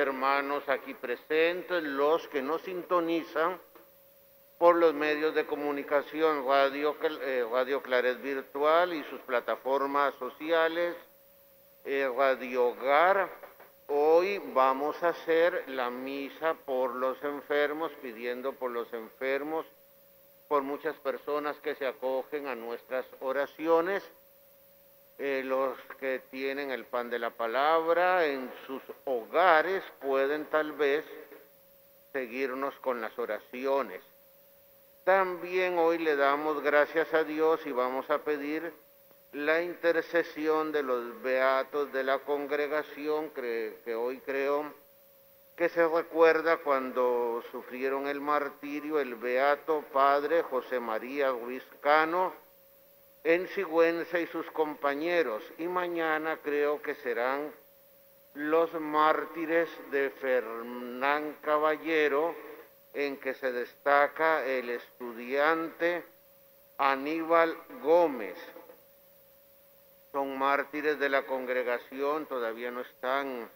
hermanos aquí presentes, los que nos sintonizan por los medios de comunicación, Radio, eh, Radio Claret Virtual y sus plataformas sociales, eh, Radio Hogar. Hoy vamos a hacer la misa por los enfermos, pidiendo por los enfermos, por muchas personas que se acogen a nuestras oraciones eh, los que tienen el pan de la palabra en sus hogares pueden tal vez seguirnos con las oraciones. También hoy le damos gracias a Dios y vamos a pedir la intercesión de los beatos de la congregación que, hoy creo que se recuerda cuando sufrieron el martirio el beato padre José María Ruiz Cano, en Sigüenza y sus compañeros. Y mañana creo que serán los mártires de Fernán Caballero, en que se destaca el estudiante Aníbal Gómez. Son mártires de la congregación, todavía no están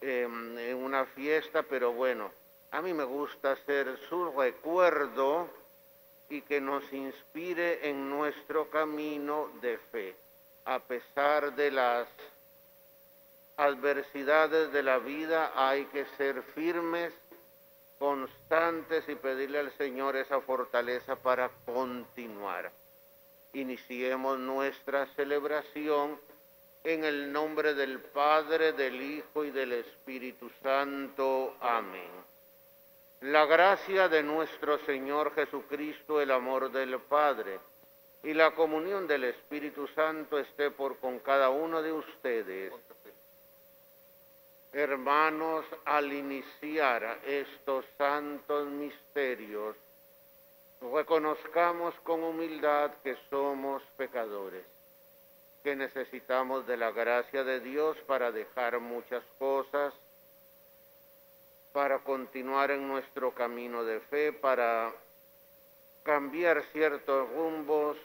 em, en una fiesta, pero bueno, a mí me gusta hacer su recuerdo y que nos inspire en nuestro camino de fe, a pesar de las adversidades de la vida, hay que ser firmes, constantes y pedirle al Señor esa fortaleza para continuar. Iniciemos nuestra celebración en el nombre del Padre, del Hijo y del Espíritu Santo. Amén. La gracia de nuestro Señor Jesucristo, el amor del Padre y la comunión del Espíritu Santo esté por con cada uno de ustedes. Hermanos, al iniciar estos santos misterios, reconozcamos con humildad que somos pecadores, que necesitamos de la gracia de Dios para dejar muchas cosas, para continuar en nuestro camino de fe, para cambiar ciertos rumbos,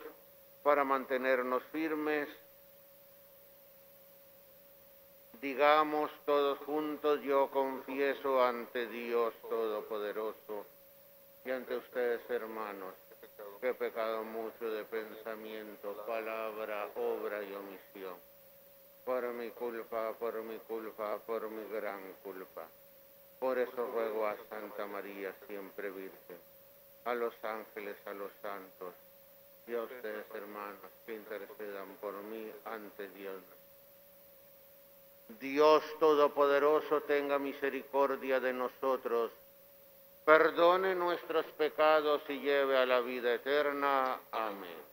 para mantenernos firmes. Digamos todos juntos, yo confieso ante Dios Todopoderoso y ante ustedes, hermanos, que he pecado mucho de pensamiento, palabra, obra y omisión. Por mi culpa, por mi culpa, por mi gran culpa. Por eso ruego a Santa María, siempre Virgen, a los ángeles, a los santos y a ustedes, hermanos, que intercedan por mí ante Dios. Dios Todopoderoso tenga misericordia de nosotros, perdone nuestros pecados y lleve a la vida eterna. Amén.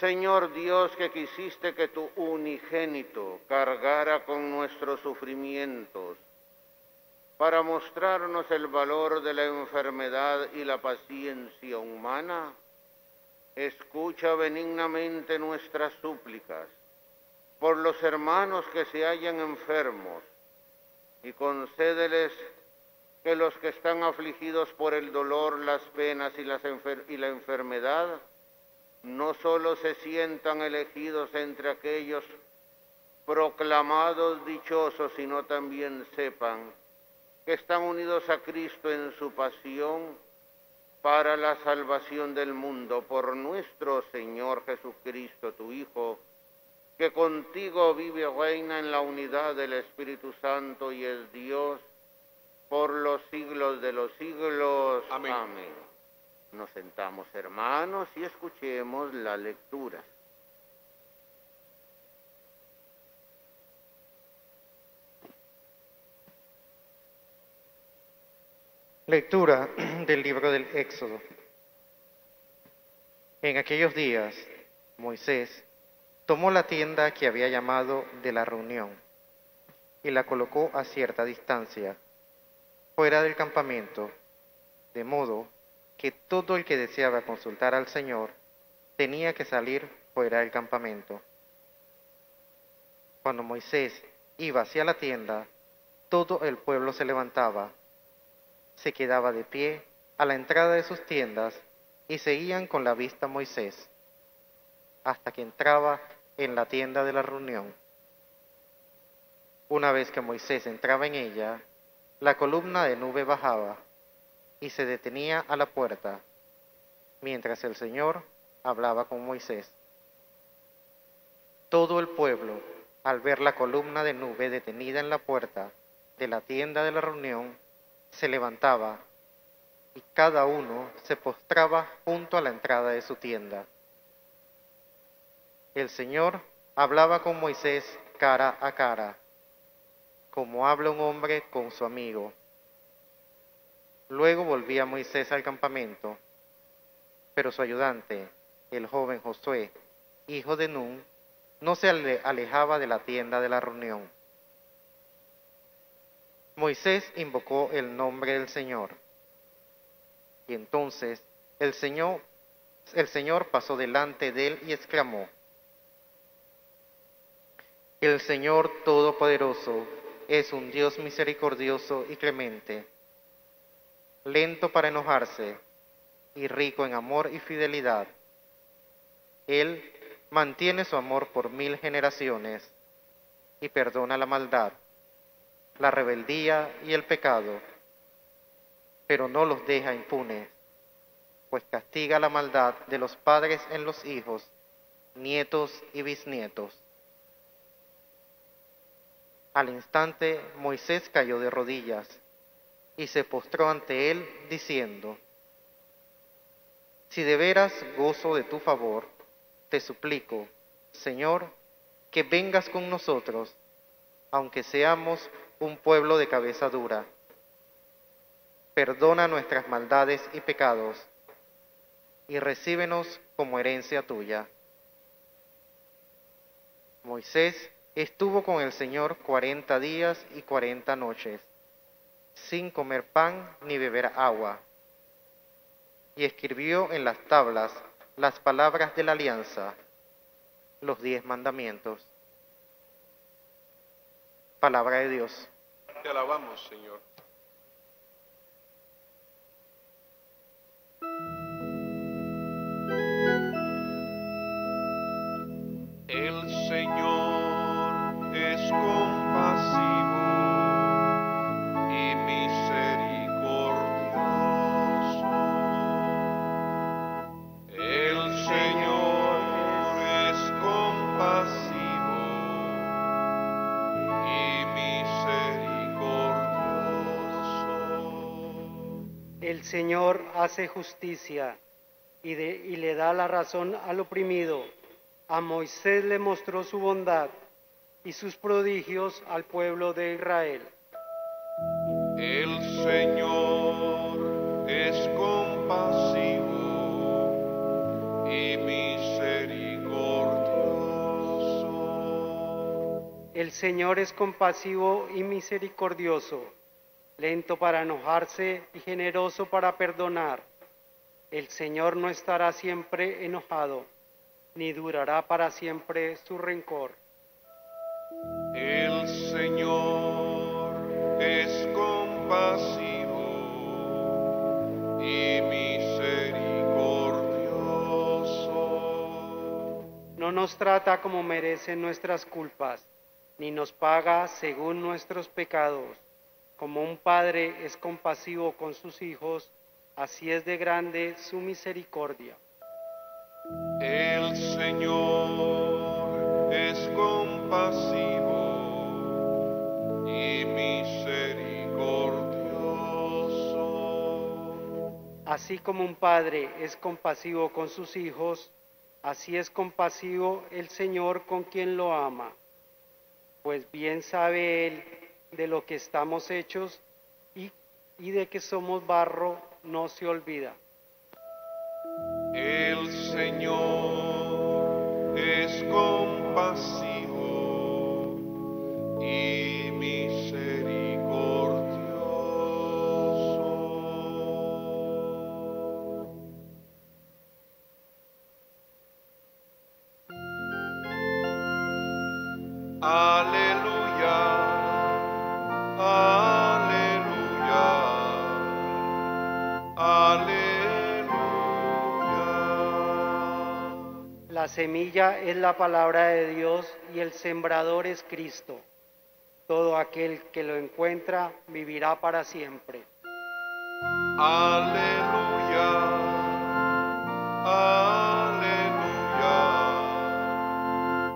Señor Dios, que quisiste que tu unigénito cargara con nuestros sufrimientos para mostrarnos el valor de la enfermedad y la paciencia humana, escucha benignamente nuestras súplicas por los hermanos que se hallan enfermos y concédeles que los que están afligidos por el dolor, las penas y, y la enfermedad no solo se sientan elegidos entre aquellos proclamados dichosos, sino también sepan que están unidos a Cristo en su pasión para la salvación del mundo por nuestro Señor Jesucristo, tu Hijo, que contigo vive y reina en la unidad del Espíritu Santo y es Dios por los siglos de los siglos. Amén. Nos sentamos, hermanos, y escuchemos la lectura. Lectura del libro del Éxodo. En aquellos días, Moisés tomó la tienda que había llamado de la reunión y la colocó a cierta distancia, fuera del campamento, de modo que todo el que deseaba consultar al Señor tenía que salir fuera del campamento. Cuando Moisés iba hacia la tienda, todo el pueblo se levantaba se quedaba de pie a la entrada de sus tiendas y seguían con la vista a Moisés hasta que entraba en la tienda de la reunión. Una vez que Moisés entraba en ella, la columna de nube bajaba y se detenía a la puerta, mientras el Señor hablaba con Moisés. Todo el pueblo, al ver la columna de nube detenida en la puerta de la tienda de la reunión, se levantaba y cada uno se postraba junto a la entrada de su tienda. El Señor hablaba con Moisés cara a cara, como habla un hombre con su amigo. Luego volvía Moisés al campamento, pero su ayudante, el joven Josué, hijo de Nun, no se ale- alejaba de la tienda de la reunión. Moisés invocó el nombre del Señor. Y entonces el Señor, el Señor pasó delante de él y exclamó, El Señor Todopoderoso es un Dios misericordioso y clemente, lento para enojarse y rico en amor y fidelidad. Él mantiene su amor por mil generaciones y perdona la maldad la rebeldía y el pecado, pero no los deja impunes, pues castiga la maldad de los padres en los hijos, nietos y bisnietos. Al instante Moisés cayó de rodillas y se postró ante él diciendo, Si de veras gozo de tu favor, te suplico, Señor, que vengas con nosotros, aunque seamos un pueblo de cabeza dura. Perdona nuestras maldades y pecados, y recíbenos como herencia tuya. Moisés estuvo con el Señor cuarenta días y cuarenta noches, sin comer pan ni beber agua, y escribió en las tablas las palabras de la alianza, los diez mandamientos. Palabra de Dios. Te alabamos, Señor. El Señor hace justicia y, y le da la razón al oprimido. A Moisés le mostró su bondad y sus prodigios al pueblo de Israel. El Señor es compasivo y misericordioso. El Señor es compasivo y misericordioso lento para enojarse y generoso para perdonar. El Señor no estará siempre enojado, ni durará para siempre su rencor. El Señor es compasivo y misericordioso. No nos trata como merecen nuestras culpas, ni nos paga según nuestros pecados. Como un padre es compasivo con sus hijos, así es de grande su misericordia. El Señor es compasivo y misericordioso. Así como un padre es compasivo con sus hijos, así es compasivo el Señor con quien lo ama. Pues bien sabe Él de lo que estamos hechos y, de que somos barro, no se olvida. El Señor es compasivo semilla es la palabra de Dios y el sembrador es Cristo. Todo aquel que lo encuentra vivirá para siempre. Aleluya, aleluya,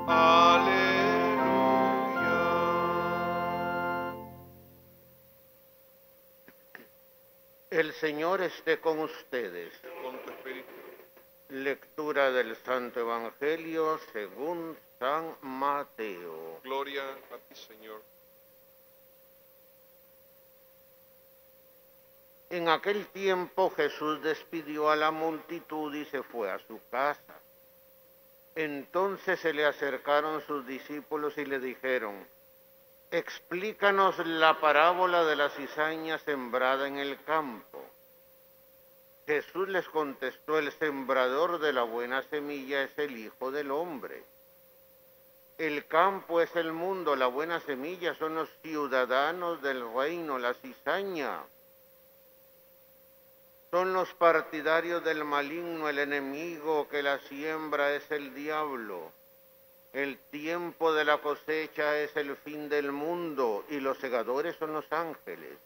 aleluya. El Señor esté con ustedes. Lectura del Santo Evangelio según San Mateo. Gloria a ti, Señor. En aquel tiempo Jesús despidió a la multitud y se fue a su casa. Entonces se le acercaron sus discípulos y le dijeron, explícanos la parábola de la cizaña sembrada en el campo. Jesús les contestó, el sembrador de la buena semilla es el Hijo del Hombre. El campo es el mundo, la buena semilla son los ciudadanos del reino, la cizaña. Son los partidarios del maligno, el enemigo que la siembra es el diablo. El tiempo de la cosecha es el fin del mundo y los segadores son los ángeles.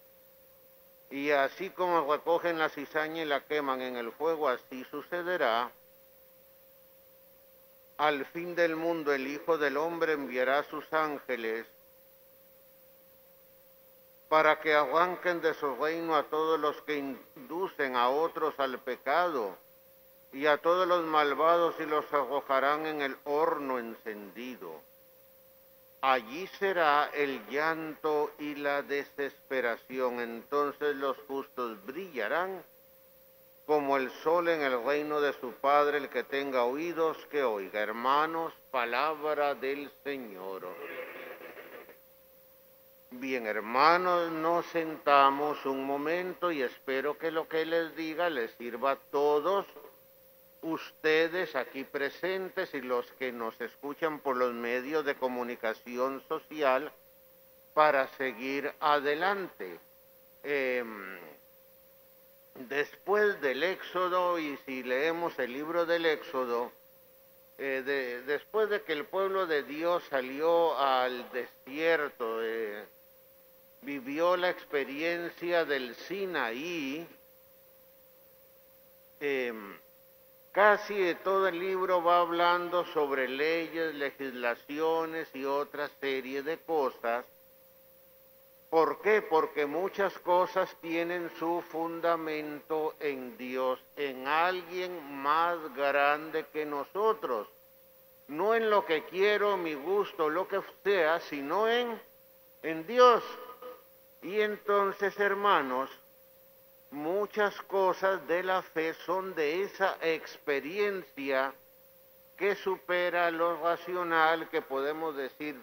Y así como recogen la cizaña y la queman en el fuego, así sucederá. Al fin del mundo el Hijo del Hombre enviará a sus ángeles para que arranquen de su reino a todos los que inducen a otros al pecado y a todos los malvados y los arrojarán en el horno encendido. Allí será el llanto y la desesperación. Entonces los justos brillarán como el sol en el reino de su Padre. El que tenga oídos, que oiga. Hermanos, palabra del Señor. Bien, hermanos, nos sentamos un momento y espero que lo que les diga les sirva a todos ustedes aquí presentes y los que nos escuchan por los medios de comunicación social para seguir adelante. Eh, después del Éxodo, y si leemos el libro del Éxodo, eh, de, después de que el pueblo de Dios salió al desierto, eh, vivió la experiencia del Sinaí, Casi todo el libro va hablando sobre leyes, legislaciones y otra serie de cosas. ¿Por qué? Porque muchas cosas tienen su fundamento en Dios, en alguien más grande que nosotros. No en lo que quiero, mi gusto, lo que sea, sino en, en Dios. Y entonces, hermanos, muchas cosas de la fe son de esa experiencia que supera lo racional, que podemos decir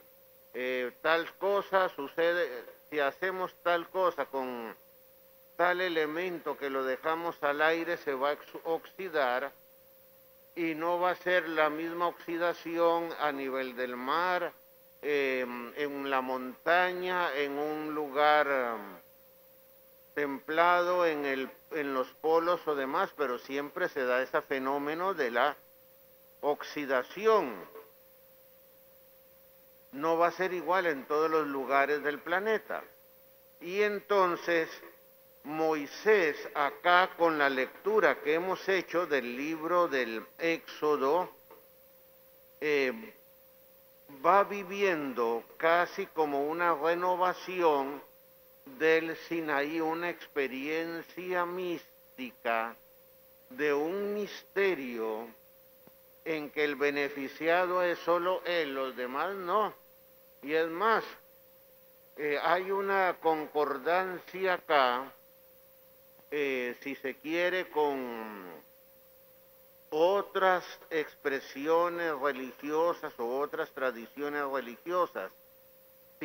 eh, tal cosa sucede, si hacemos tal cosa con tal elemento que lo dejamos al aire, se va a oxidar y no va a ser la misma oxidación a nivel del mar, eh, en la montaña, en un lugar eh, templado, en, el, en los polos o demás, pero siempre se da ese fenómeno de la oxidación. No va a ser igual en todos los lugares del planeta. Y entonces Moisés, acá con la lectura que hemos hecho del libro del Éxodo, eh, va viviendo casi como una renovación del Sinaí, una experiencia mística de un misterio en que el beneficiado es solo él, los demás no. Y es más, eh, hay una concordancia acá, eh, si se quiere, con otras expresiones religiosas o otras tradiciones religiosas.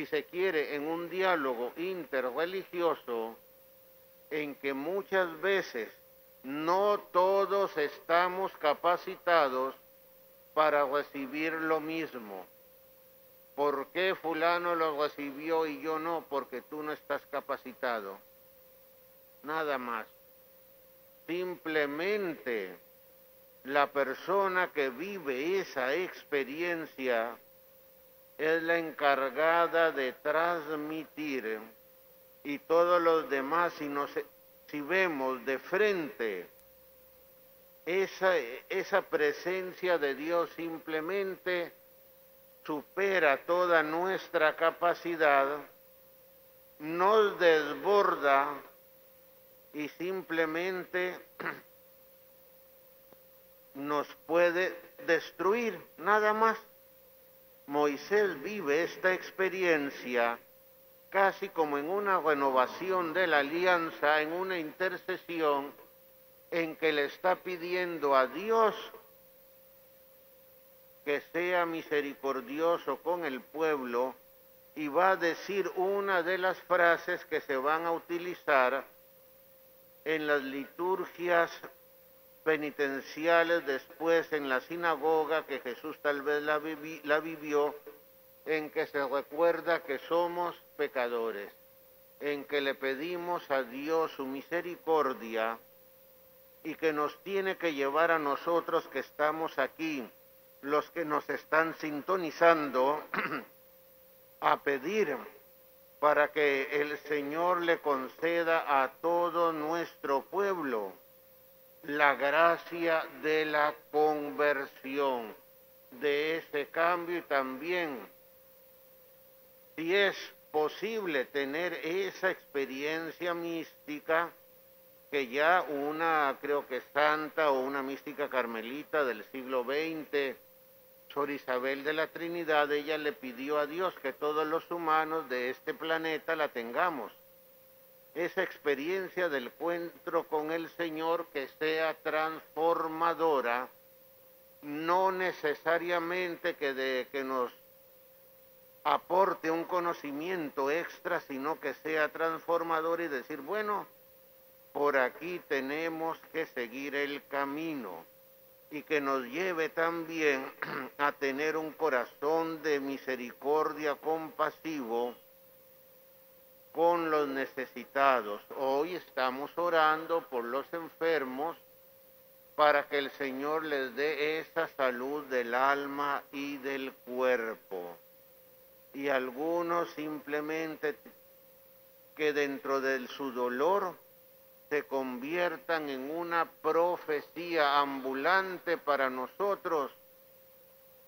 Si se quiere, en un diálogo interreligioso en que muchas veces no todos estamos capacitados para recibir lo mismo. ¿Por qué fulano lo recibió y yo no? Porque tú no estás capacitado. Nada más. Simplemente la persona que vive esa experiencia es la encargada de transmitir y todos los demás, si, nos, si vemos de frente esa, esa presencia de Dios simplemente supera toda nuestra capacidad, nos desborda y simplemente nos puede destruir, nada más. Moisés vive esta experiencia casi como en una renovación de la alianza, en una intercesión en que le está pidiendo a Dios que sea misericordioso con el pueblo y va a decir una de las frases que se van a utilizar en las liturgias penitenciales después en la sinagoga que Jesús tal vez la, vivi- la vivió, en que se recuerda que somos pecadores, en que le pedimos a Dios su misericordia y que nos tiene que llevar a nosotros que estamos aquí, los que nos están sintonizando, a pedir para que el Señor le conceda a todo nuestro pueblo la gracia de la conversión, de ese cambio y también, si es posible tener esa experiencia mística, que ya una, creo que santa o una mística carmelita del siglo XX, Sor Isabel de la Trinidad, ella le pidió a Dios que todos los humanos de este planeta la tengamos. Esa experiencia del encuentro con el Señor que sea transformadora, no necesariamente que, de, que nos aporte un conocimiento extra, sino que sea transformador y decir, bueno, por aquí tenemos que seguir el camino y que nos lleve también a tener un corazón de misericordia compasivo con los necesitados. Hoy estamos orando por los enfermos para que el Señor les dé esa salud del alma y del cuerpo. Y algunos simplemente que dentro de su dolor se conviertan en una profecía ambulante para nosotros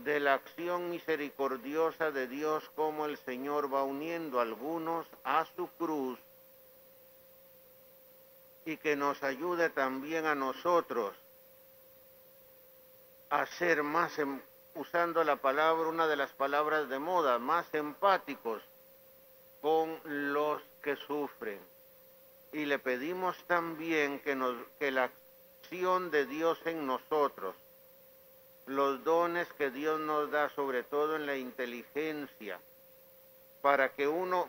de la acción misericordiosa de Dios, como el Señor va uniendo a algunos a su cruz y que nos ayude también a nosotros a ser más, em- usando la palabra, una de las palabras de moda, más empáticos con los que sufren. Y le pedimos también que, que la acción de Dios en nosotros, los dones que Dios nos da, sobre todo en la inteligencia, para que uno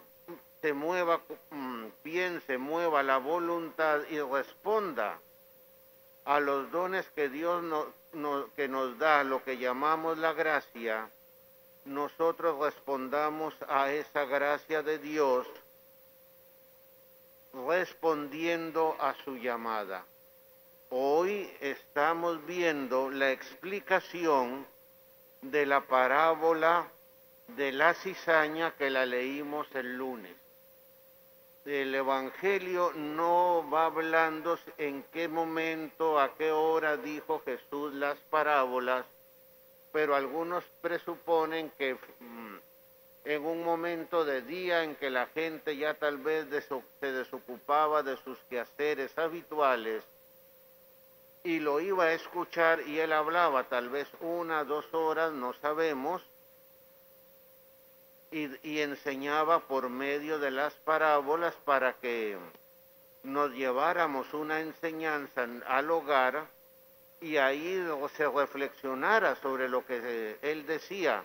se mueva, mm, piense, mueva la voluntad y responda a los dones que Dios no- no- que nos da, lo que llamamos la gracia, nosotros respondamos a esa gracia de Dios respondiendo a su llamada. Hoy estamos viendo la explicación de la parábola de la cizaña que la leímos el lunes. El Evangelio no va hablando en qué momento, a qué hora dijo Jesús las parábolas, pero algunos presuponen que mm, en un momento de día en que la gente ya tal vez se desocupaba de sus quehaceres habituales y lo iba a escuchar y él hablaba tal vez una, dos horas, no sabemos, y, y enseñaba por medio de las parábolas para que nos lleváramos una enseñanza al hogar y ahí se reflexionara sobre lo que él decía.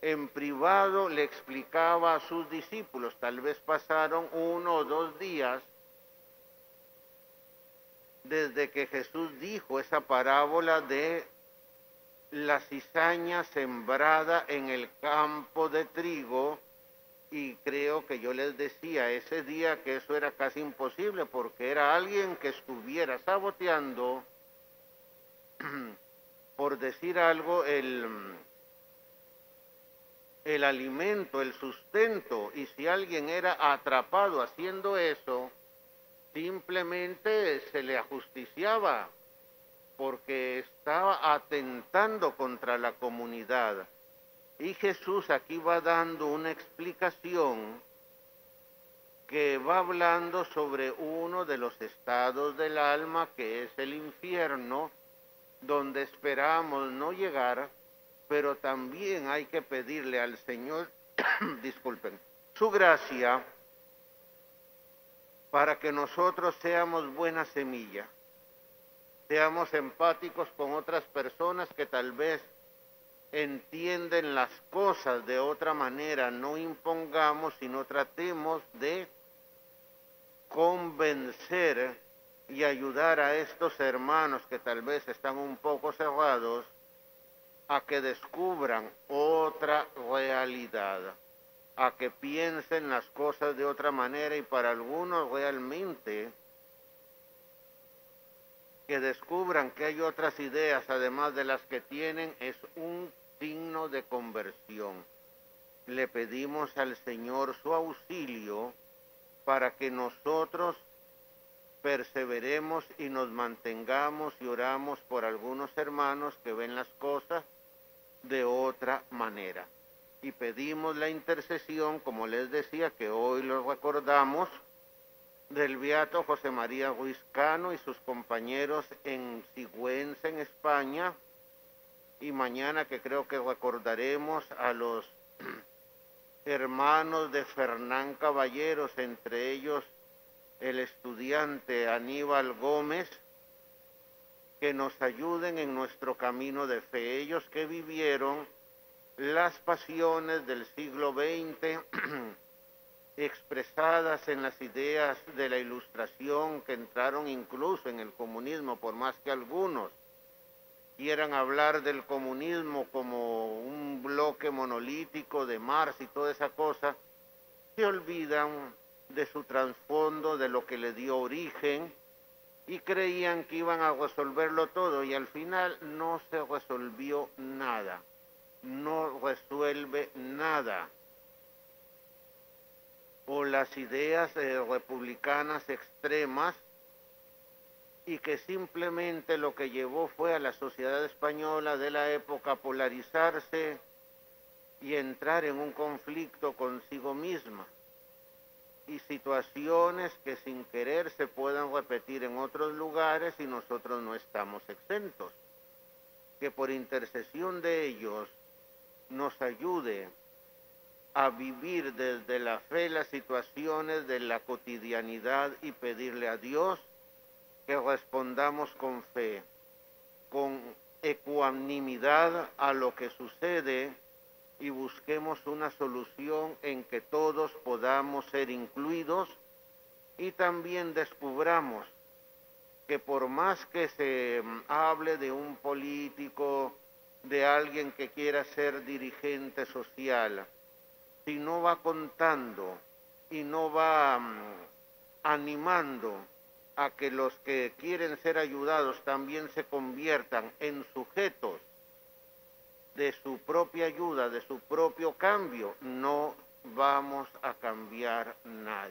En privado le explicaba a sus discípulos, tal vez pasaron uno o dos días desde que Jesús dijo esa parábola de la cizaña sembrada en el campo de trigo y creo que yo les decía ese día que eso era casi imposible porque era alguien que estuviera saboteando, por decir algo, el, el alimento, el sustento, y si alguien era atrapado haciendo eso, simplemente se le ajusticiaba porque estaba atentando contra la comunidad. Y Jesús aquí va dando una explicación que va hablando sobre uno de los estados del alma que es el infierno, donde esperamos no llegar, pero también hay que pedirle al Señor, disculpen, su gracia para que nosotros seamos buena semilla, seamos empáticos con otras personas que tal vez entienden las cosas de otra manera, no impongamos, sino tratemos de convencer y ayudar a estos hermanos que tal vez están un poco cerrados a que descubran otra realidad, a que piensen las cosas de otra manera y para algunos realmente que descubran que hay otras ideas además de las que tienen es un signo de conversión. Le pedimos al Señor su auxilio para que nosotros perseveremos y nos mantengamos y oramos por algunos hermanos que ven las cosas de otra manera. Y pedimos la intercesión, como les decía, que hoy lo recordamos, del Beato José María Ruiz Cano y sus compañeros en Sigüenza, en España, y mañana que creo que recordaremos a los hermanos de Fernán Caballeros, entre ellos el estudiante Aníbal Gómez, que nos ayuden en nuestro camino de fe, ellos que vivieron las pasiones del siglo XX expresadas en las ideas de la ilustración que entraron incluso en el comunismo, por más que algunos quieran hablar del comunismo como un bloque monolítico de Marx y toda esa cosa, se olvidan de su trasfondo, de lo que le dio origen, y creían que iban a resolverlo todo, y al final no se resolvió nada, no resuelve nada o las ideas eh, republicanas extremas y que simplemente lo que llevó fue a la sociedad española de la época a polarizarse y entrar en un conflicto consigo misma y situaciones que sin querer se puedan repetir en otros lugares y nosotros no estamos exentos. Que por intercesión de ellos nos ayude a vivir desde la fe las situaciones de la cotidianidad y pedirle a Dios que respondamos con fe, con ecuanimidad a lo que sucede y busquemos una solución en que todos podamos ser incluidos y también descubramos que por más que se hable de un político, de alguien que quiera ser dirigente social, si no va contando y no va mm, animando a que los que quieren ser ayudados también se conviertan en sujetos de su propia ayuda, de su propio cambio, no vamos a cambiar nada.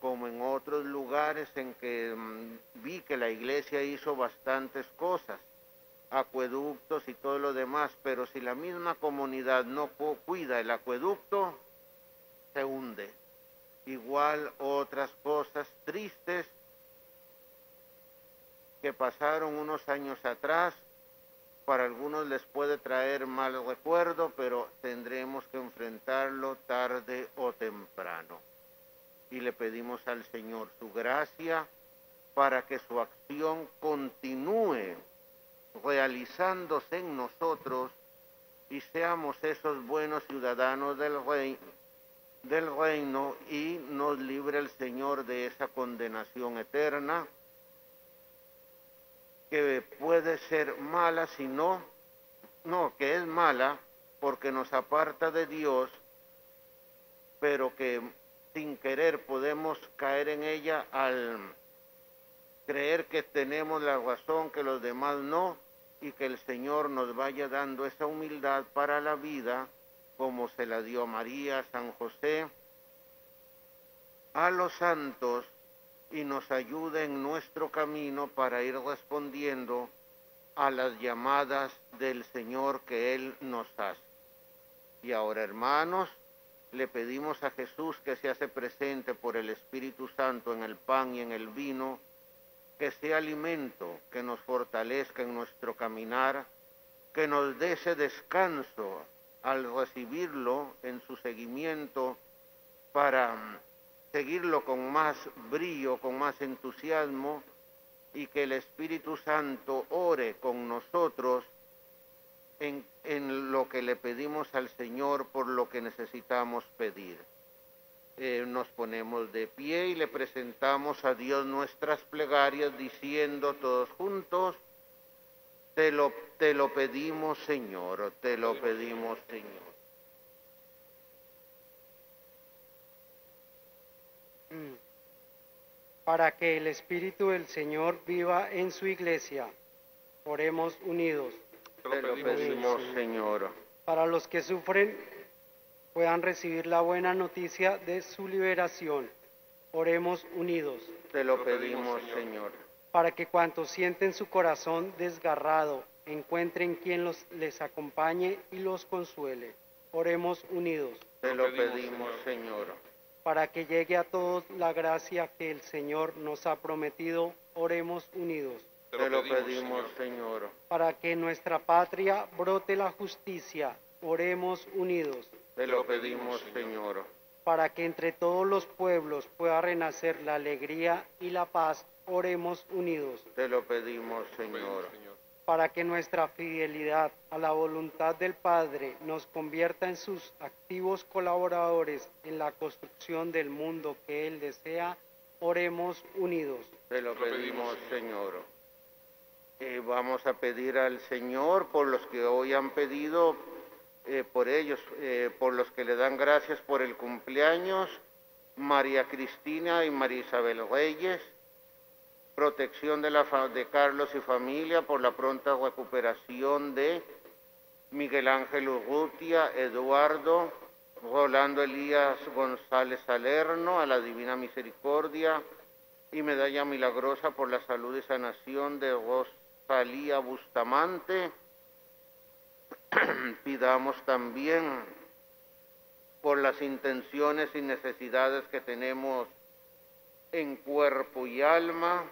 Como en otros lugares en que mm, vi que la iglesia hizo bastantes cosas, acueductos y todo lo demás, pero si la misma comunidad no cu- cuida el acueducto, se hunde. Igual otras cosas tristes que pasaron unos años atrás, para algunos les puede traer mal recuerdo, pero tendremos que enfrentarlo tarde o temprano. Y le pedimos al Señor su gracia para que su acción continúe realizándose en nosotros y seamos esos buenos ciudadanos del rey del reino y nos libre el Señor de esa condenación eterna que puede ser mala si no, no, que es mala porque nos aparta de Dios, pero que sin querer podemos caer en ella al creer que tenemos la razón que los demás no y que el Señor nos vaya dando esa humildad para la vida como se la dio a María, San José, a los santos y nos ayude en nuestro camino para ir respondiendo a las llamadas del Señor que Él nos hace. Y ahora, hermanos, le pedimos a Jesús que se hace presente por el Espíritu Santo en el pan y en el vino, que sea alimento que nos fortalezca en nuestro caminar, que nos dé ese descanso al recibirlo en su seguimiento para mm, seguirlo con más brillo, con más entusiasmo y que el Espíritu Santo ore con nosotros en, en lo que le pedimos al Señor por lo que necesitamos pedir. Eh, nos ponemos de pie y le presentamos a Dios nuestras plegarias diciendo todos juntos, te lo, te lo pedimos Señor, te lo pedimos Señor. Mm. Para que el Espíritu del Señor viva en su iglesia, oremos unidos. Te lo pedimos Señor. Para los que sufren puedan recibir la buena noticia de su liberación, oremos unidos. Te lo pedimos Señor. Para que cuantos sienten su corazón desgarrado encuentren quien los, les acompañe y los consuele, oremos unidos. Te lo pedimos Señor. Para que llegue a todos la gracia que el Señor nos ha prometido, oremos unidos. Te lo pedimos Señor. Para que en nuestra patria brote la justicia, oremos unidos. Te lo pedimos Señor. Para que entre todos los pueblos pueda renacer la alegría y la paz, oremos unidos. Te lo pedimos Señor. Para que nuestra fidelidad a la voluntad del Padre nos convierta en sus activos colaboradores en la construcción del mundo que Él desea, oremos unidos. Te lo pedimos Señor. Eh, vamos a pedir al Señor por los que hoy han pedido, eh, por ellos, eh, por los que le dan gracias por el cumpleaños, María Cristina y María Isabel Reyes, protección de, la de Carlos y familia por la pronta recuperación de Miguel Ángel Urrutia, Eduardo, Rolando Elías González Salerno, a la Divina Misericordia y medalla milagrosa por la salud y sanación de Rosalía Bustamante. Pidamos también por las intenciones y necesidades que tenemos en cuerpo y alma,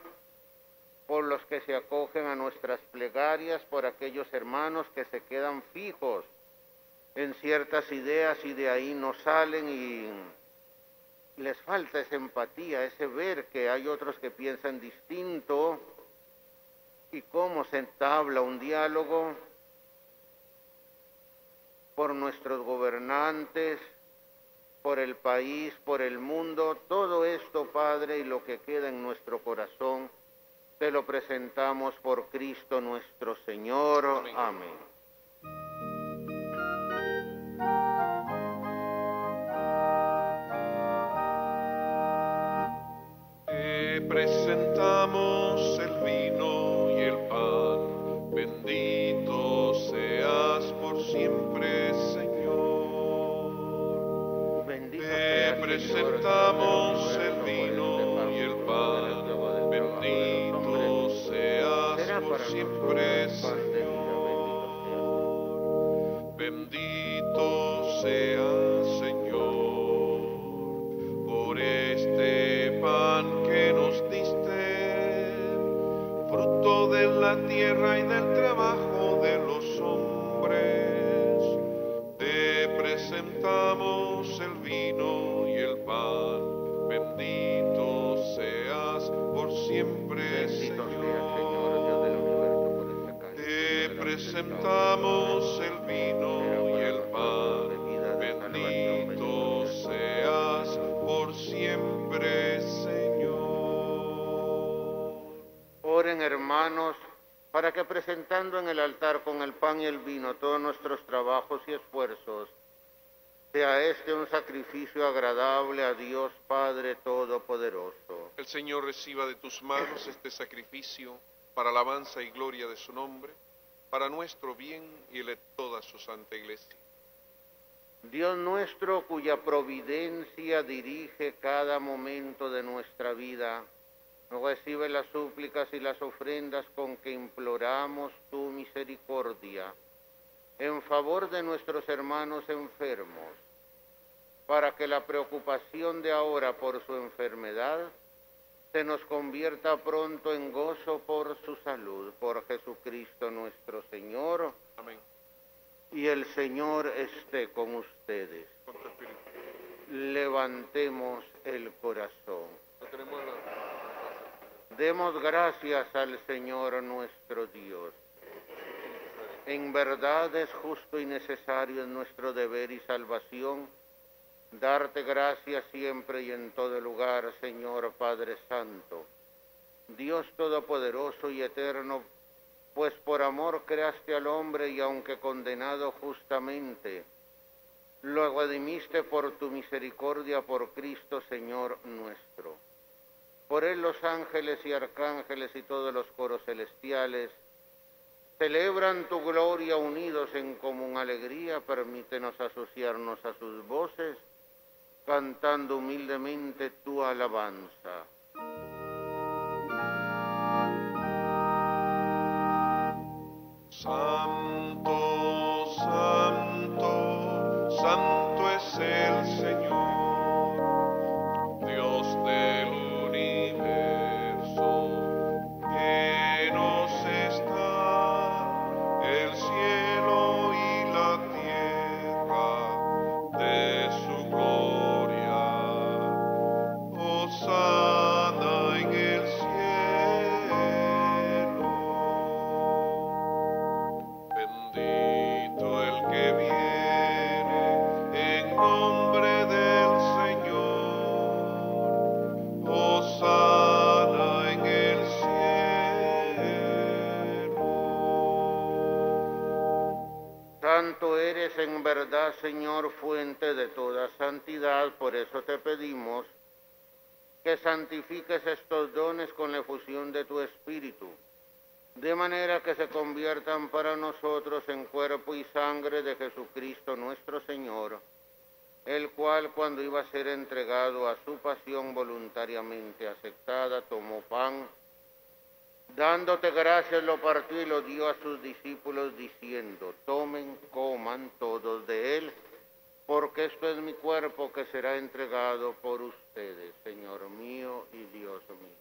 por los que se acogen a nuestras plegarias, por aquellos hermanos que se quedan fijos en ciertas ideas y de ahí no salen y les falta esa empatía, ese ver que hay otros que piensan distinto y cómo se entabla un diálogo por nuestros gobernantes, por el país, por el mundo, todo esto, Padre, y lo que queda en nuestro corazón, te lo presentamos por Cristo nuestro Señor. Amén. Amén. receptamos. Presentando en el altar con el pan y el vino todos nuestros trabajos y esfuerzos, sea este un sacrificio agradable a Dios Padre Todopoderoso. El Señor reciba de tus manos este sacrificio para alabanza y gloria de su nombre, para nuestro bien y el de toda su santa iglesia. Dios nuestro, cuya providencia dirige cada momento de nuestra vida, recibe las súplicas y las ofrendas con que imploramos tu misericordia en favor de nuestros hermanos enfermos, para que la preocupación de ahora por su enfermedad se nos convierta pronto en gozo por su salud, por Jesucristo nuestro Señor, Amén. y el Señor esté con ustedes. Con. Levantemos el corazón. Lo tenemos en la- Demos gracias al Señor nuestro Dios. En verdad es justo y necesario en nuestro deber y salvación darte gracias siempre y en todo lugar, Señor Padre Santo, Dios Todopoderoso y Eterno, pues por amor creaste al hombre y aunque condenado justamente, lo redimiste por tu misericordia por Cristo Señor nuestro. Por él los ángeles y arcángeles y todos los coros celestiales celebran tu gloria unidos en común alegría. Permítenos asociarnos a sus voces, cantando humildemente tu alabanza. Fuente de toda santidad, por eso te pedimos que santifiques estos dones con la efusión de tu Espíritu, de manera que se conviertan para nosotros en cuerpo y sangre de Jesucristo nuestro Señor, el cual cuando iba a ser entregado a su pasión voluntariamente aceptada, tomó pan, Dándote gracias lo partió y lo dio a sus discípulos diciendo, tomen, coman todos de él, porque esto es mi cuerpo que será entregado por ustedes, Señor mío y Dios mío.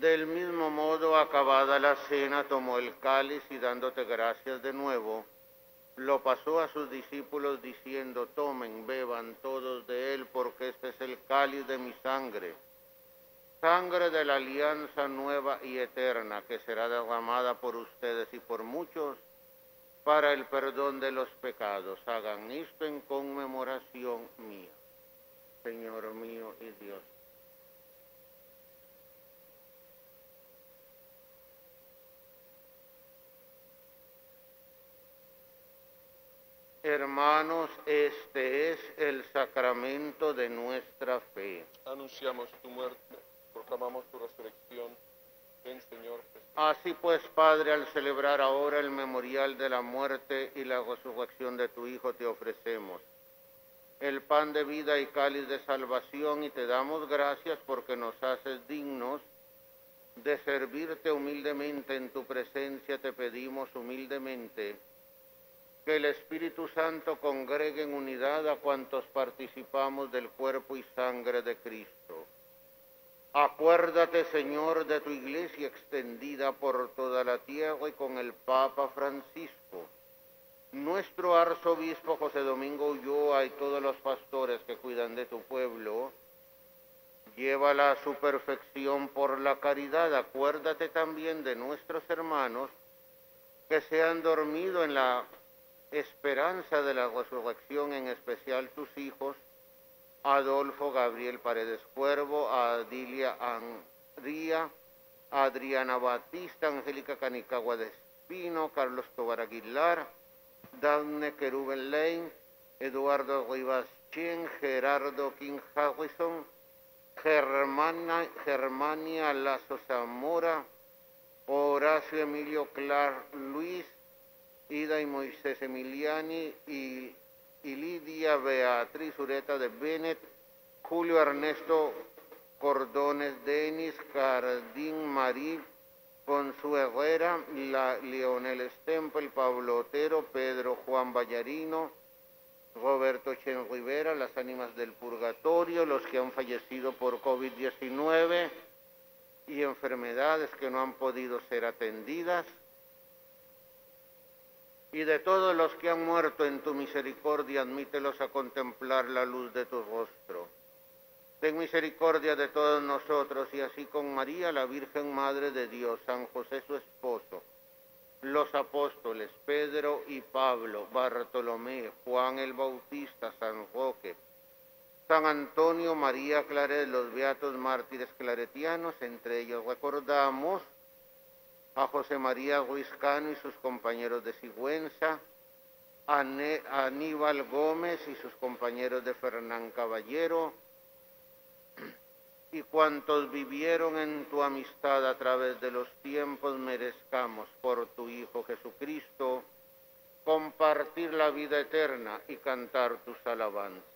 Del mismo modo, acabada la cena, tomó el cáliz y dándote gracias de nuevo, lo pasó a sus discípulos diciendo, tomen, beban todos de él, porque este es el cáliz de mi sangre, sangre de la alianza nueva y eterna que será derramada por ustedes y por muchos para el perdón de los pecados. Hagan esto en conmemoración mía. Señor mío y Dios. Hermanos, este es el sacramento de nuestra fe. Anunciamos tu muerte, tu resurrección. Ven, Señor Jesús. Así pues, Padre, al celebrar ahora el memorial de la muerte y la resurrección de tu Hijo, te ofrecemos el pan de vida y cáliz de salvación y te damos gracias porque nos haces dignos de servirte humildemente en tu presencia. Te pedimos humildemente que el Espíritu Santo congregue en unidad a cuantos participamos del cuerpo y sangre de Cristo. Acuérdate, Señor, de tu iglesia extendida por toda la tierra y con el Papa Francisco nuestro arzobispo José Domingo Ulloa y todos los pastores que cuidan de tu pueblo, llévala a su perfección por la caridad. Acuérdate también de nuestros hermanos que se han dormido en la esperanza de la resurrección, en especial tus hijos, Adolfo Gabriel Paredes Cuervo, Adilia Andría, Adriana Batista, Angélica Canicagua de Espino, Carlos Tobar Aguilar, Daphne Keruben Lane, Eduardo Rivas Chin, Gerardo King Harrison, Germana, Germania Lazo Zamora, Horacio Emilio Clark Luis, Ida y Moisés Emiliani y, Lidia Beatriz Ureta de Bennett, Julio Ernesto Cordones Denis, Cardín Marí, Consu Herrera, la, Leonel Stempel, Pablo Otero, Pedro Juan Vallarino, Roberto Chen Rivera, las ánimas del purgatorio, los que han fallecido por COVID-19 y enfermedades que no han podido ser atendidas, y de todos los que han muerto en tu misericordia, admítelos a contemplar la luz de tu rostro. Ten misericordia de todos nosotros y así con María, la Virgen Madre de Dios, San José su esposo, los apóstoles Pedro y Pablo, Bartolomé, Juan el Bautista, San Roque, San Antonio, María Claret, los beatos mártires claretianos, entre ellos recordamos a José María Ruiz Cano y sus compañeros de Sigüenza, a Aníbal Gómez y sus compañeros de Fernán Caballero, y cuantos vivieron en tu amistad a través de los tiempos merezcamos por tu Hijo Jesucristo compartir la vida eterna y cantar tus alabanzas.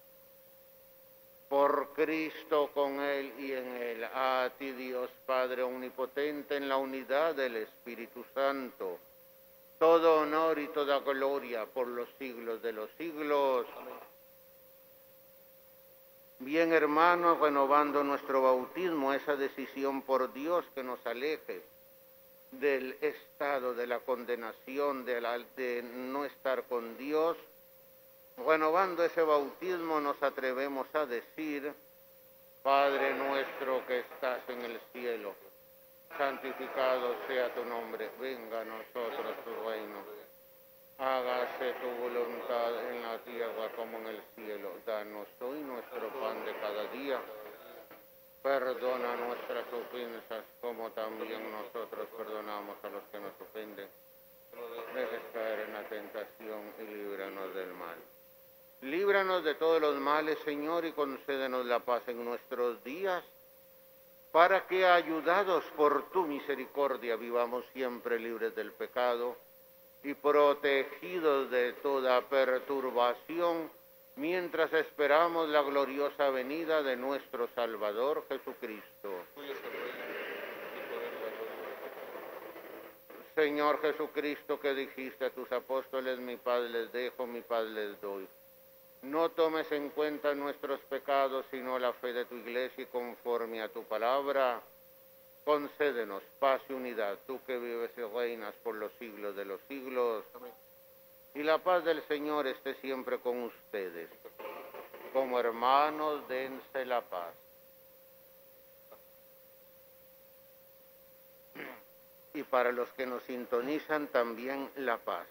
Por Cristo, con Él y en Él, a ti Dios Padre Omnipotente, en la unidad del Espíritu Santo, todo honor y toda gloria por los siglos de los siglos. Bien, hermanos, renovando nuestro bautismo, esa decisión por Dios que nos aleje del estado de la condenación, de, de no estar con Dios, renovando ese bautismo nos atrevemos a decir, Padre nuestro que estás en el cielo, santificado sea tu nombre, venga a nosotros tu reino Hágase tu voluntad en la tierra como en el cielo. Danos hoy nuestro pan de cada día. Perdona nuestras ofensas como también nosotros perdonamos a los que nos ofenden. Dejes caer en la tentación y líbranos del mal. Líbranos de todos los males, Señor, y concédenos la paz en nuestros días, para que, ayudados por tu misericordia, vivamos siempre libres del pecado y protegidos de toda perturbación mientras esperamos la gloriosa venida de nuestro Salvador Jesucristo. Señor Jesucristo, que dijiste a tus apóstoles, mi paz les dejo, mi paz les doy. No tomes en cuenta nuestros pecados, sino la fe de tu iglesia y conforme a tu palabra, concédenos paz y unidad, tú que vives y reinas por los siglos de los siglos. Y la paz del Señor esté siempre con ustedes. Como hermanos, dense la paz. Y para los que nos sintonizan, también la paz.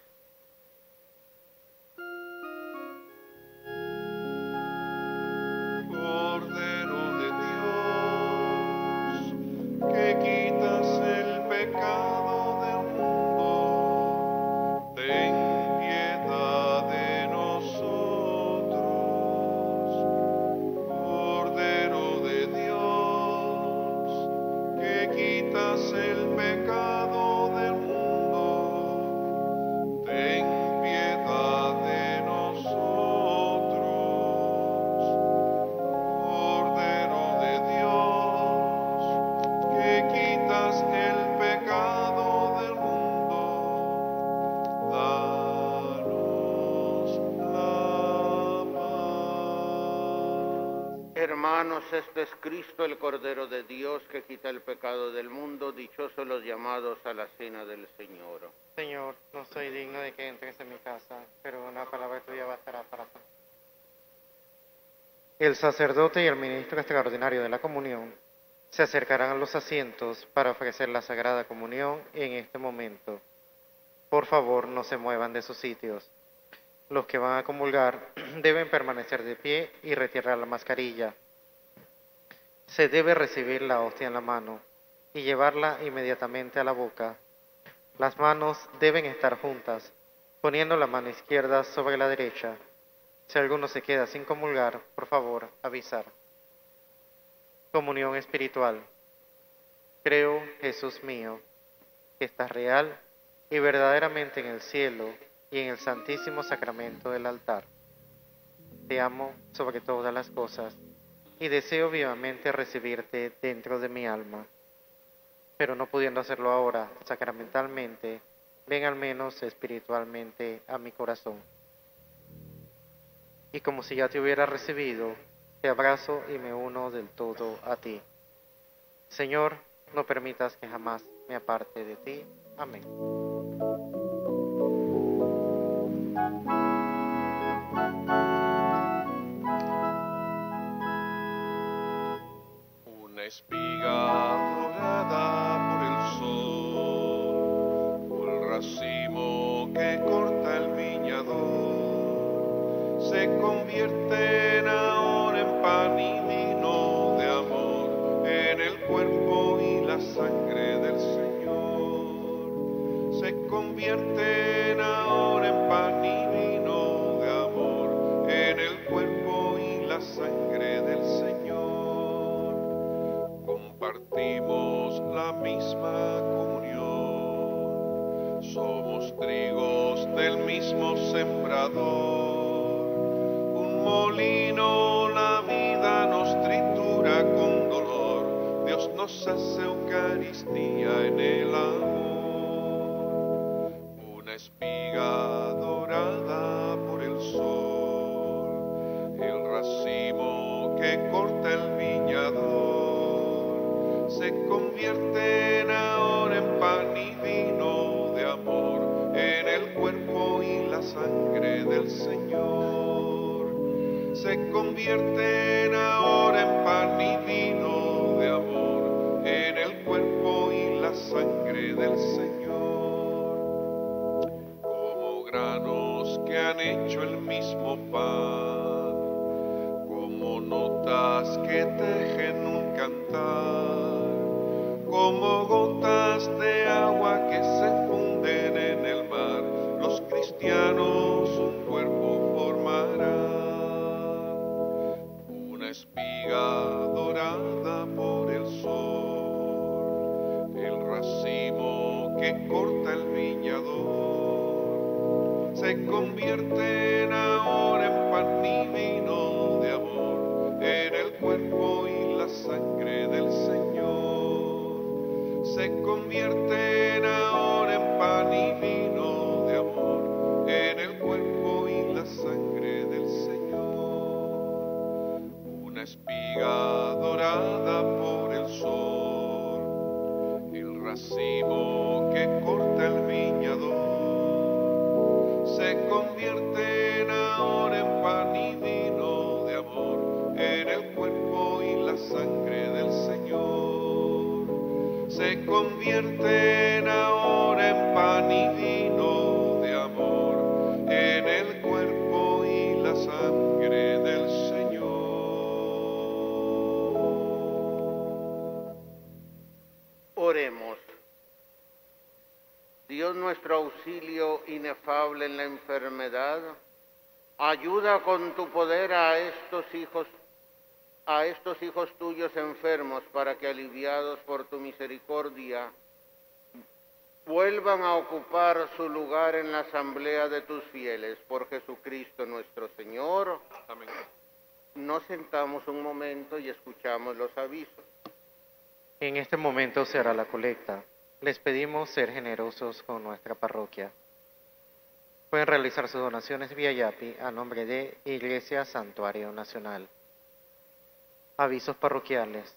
Llamados a la cena del Señor. Señor, no soy digno de que entres en mi casa, pero una palabra tuya bastará para ti. El sacerdote y el ministro extraordinario de la comunión se acercarán a los asientos para ofrecer la Sagrada Comunión en este momento. Por favor, no se muevan de sus sitios. Los que van a comulgar deben permanecer de pie y retirar la mascarilla. Se debe recibir la hostia en la mano y llevarla inmediatamente a la boca. Las manos deben estar juntas, poniendo la mano izquierda sobre la derecha. Si alguno se queda sin comulgar, por favor, avisar. Comunión espiritual. Creo, Jesús mío, que estás real y verdaderamente en el cielo y en el santísimo sacramento del altar. Te amo sobre todas las cosas y deseo vivamente recibirte dentro de mi alma. Pero no pudiendo hacerlo ahora sacramentalmente, ven al menos espiritualmente a mi corazón. Y como si ya te hubiera recibido, te abrazo y me uno del todo a ti. Señor, no permitas que jamás me aparte de ti. Amén. La sangre del Señor compartimos la misma comunión. Somos trigos del mismo sembrador. Un molino la vida nos tritura con dolor. Dios nos hace Eucaristía en el Se Se enfermedad, ayuda con tu poder a estos hijos a estos hijos tuyos enfermos para que aliviados por tu misericordia vuelvan a ocupar su lugar en la asamblea de tus fieles por Jesucristo nuestro Señor. Amén. Nos sentamos un momento y escuchamos los avisos. En este momento se hará la colecta. Les pedimos ser generosos con nuestra parroquia. Pueden realizar sus donaciones vía YAPI a nombre de Iglesia Santuario Nacional. Avisos parroquiales.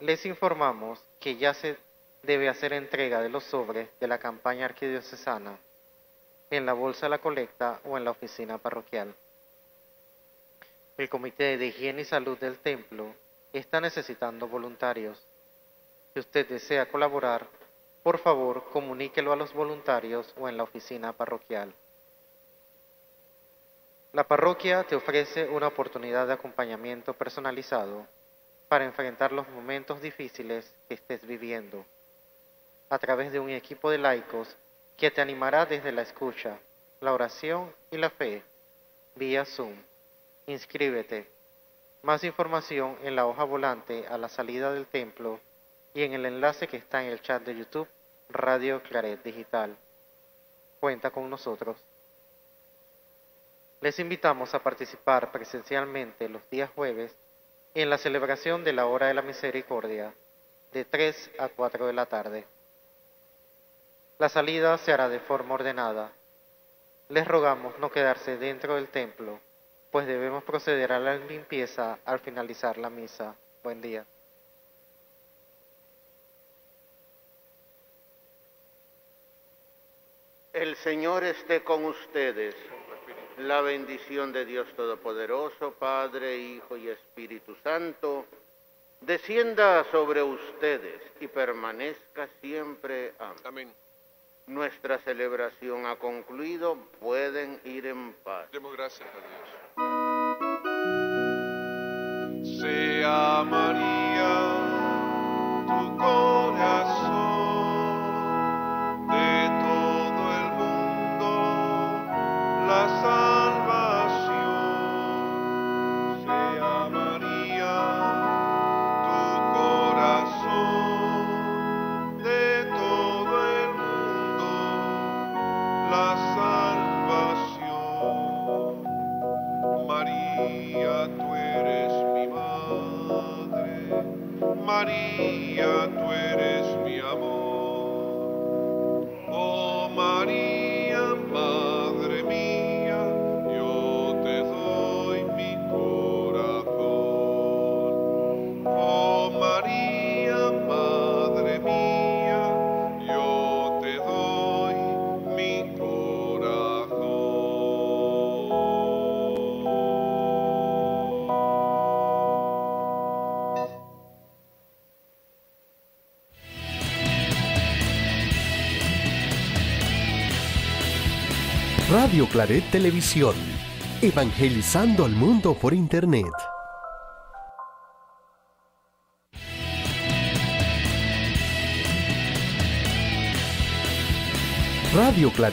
Les informamos que ya se debe hacer entrega de los sobres de la campaña arquidiocesana en la bolsa de la colecta o en la oficina parroquial. El Comité de Higiene y Salud del Templo está necesitando voluntarios. Si usted desea colaborar, por favor comuníquelo a los voluntarios o en la oficina parroquial. La parroquia te ofrece una oportunidad de acompañamiento personalizado para enfrentar los momentos difíciles que estés viviendo, a través de un equipo de laicos que te animará desde la escucha, la oración y la fe, vía Zoom. Inscríbete. Más información en la hoja volante a la salida del templo y en el enlace que está en el chat de YouTube Radio Claret Digital. Cuenta con nosotros. Les invitamos a participar presencialmente los días jueves en la celebración de la Hora de la Misericordia de 3 a 4 de la tarde. La salida se hará de forma ordenada. Les rogamos no quedarse dentro del templo, pues debemos proceder a la limpieza al finalizar la misa. Buen día. El Señor esté con ustedes. La bendición de Dios Todopoderoso, Padre, Hijo y Espíritu Santo, descienda sobre ustedes y permanezca siempre. Amén. Amén. Nuestra celebración ha concluido. Pueden ir en paz. Demos gracias a Dios. Radio Claret Televisión, evangelizando al mundo por Internet. Radio Claret